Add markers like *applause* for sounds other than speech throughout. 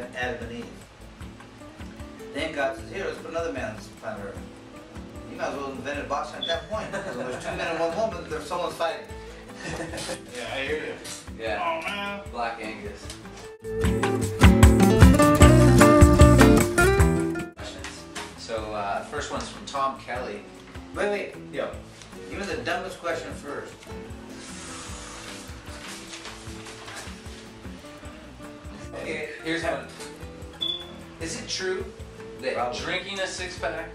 had Adam and Eve. Then God says, here, let's put another man on this planet Earth. You might as well invent invented boxing at that point. Because when there's two men and one woman, there's someone's fighting. *laughs* yeah, I hear you. Yeah. Oh, man. Black Angus. So, uh, first one's from Tom Kelly. Wait, wait. Yo. Give me the dumbest question first. Okay, here's one. Is it true that Probably. drinking a six pack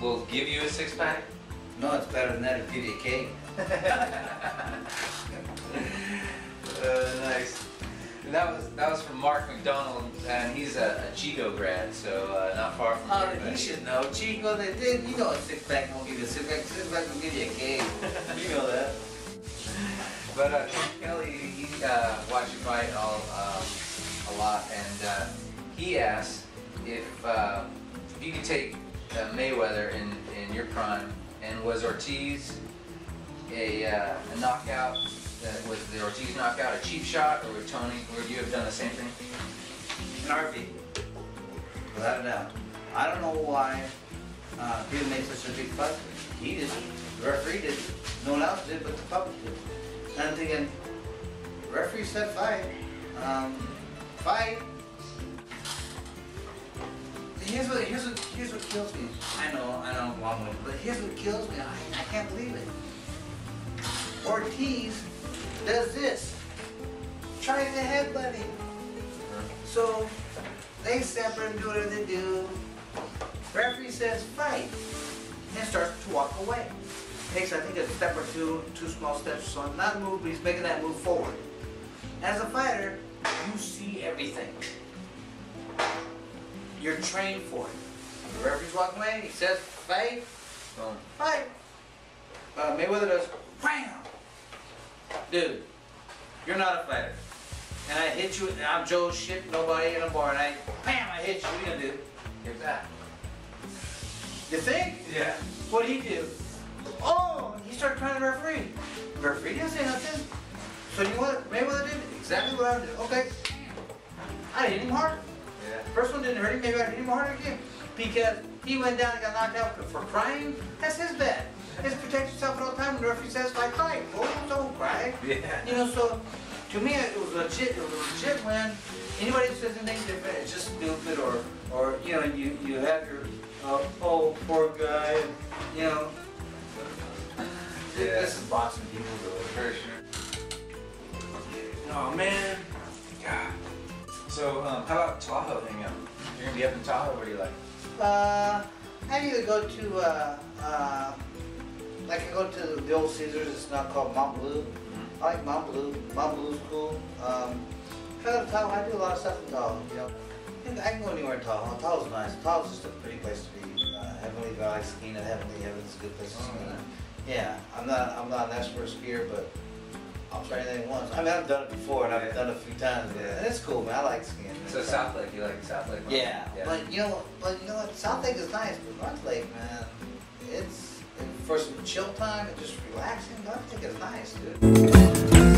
will give you a six pack? No, it's better than that. It'll give you a cake. *laughs* Uh, nice. And that was that was from Mark McDonald, and he's a, a Chico grad, so uh, not far from Oh, here. he but- should know. Chico, they did. You know a six pack won't give you a six pack. Six pack will give you a cake. you know that. *laughs* But uh, Kelly, he uh, watched you fight all um, lot, and uh, he asked if uh, if you could take uh, Mayweather in, in your prime, and was Ortiz a, uh, a knockout? Uh, was the Ortiz knockout a cheap shot, or would Tony, would you have done the same thing? An RV. Without a doubt. I don't know why uh, people make such a big fuss. He did. The referee did. No one else did, but the public did. And I'm thinking, referee said fight. Um, fight. Here's what, here's what, here's what kills me. I know, I know, long way, but here's what kills me. I, I can't believe it. Ortiz does this. Tries to headbutt him. So they separate and do whatever they do. Referee says fight and starts to walk away. Takes I think a step or two, two small steps, so not move, but he's making that move forward. As a fighter, trained for it. The referee's walking away, he says fight, Boom. fight. Uh, Mayweather does wham. Dude, you're not a fighter. And I hit you, and I'm Joe shit, nobody in a bar, and I, bam, I hit you. What are you gonna do? Get back. You think? Yeah. What'd he do? Oh, he started crying to referee. The referee didn't say nothing. So you know what Mayweather did? Exactly what I did. Okay. I hit him harder. First one didn't hurt him, maybe I hit him harder again. Because he went down and got knocked out for crying. That's his bad. It's protect yourself at all times. when the referee says like, fight. Oh, don't cry. Yeah. You know, so to me it was legit. It was a legit win. Anybody who says anything different, it's just stupid or, or you know, you, you have your, uh, oh, poor guy, you know. Yeah. This is boxing people though. For sure. Oh man. So, um, how about Tahoe hang out? You're gonna be up in Tahoe, what do you like? Uh, I either go to, uh, uh, like I go to the old Caesars, it's not called MontBleu. Mm-hmm. I like MontBleu. Mount Blue's cool. Um, I go to Tahoe, I do a lot of stuff in Tahoe, you know. I can go anywhere in Tahoe. Tahoe's nice. Tahoe's just a pretty place to be. Uh, Heavenly Valley skiing at Heavenly Heaven's a good place to ski. Oh, Yeah, I'm not, I'm not an expert skier, but I'll try anything once. I mean, I've done it before and I've done it a few times, but Yeah. it's cool, man. I like skiing. So South Lake, you like South Lake? Yeah, Yeah. but you know, but you know what? South Lake is nice, but North Lake, man, it's for some chill time and just relaxing. North Lake is nice, dude.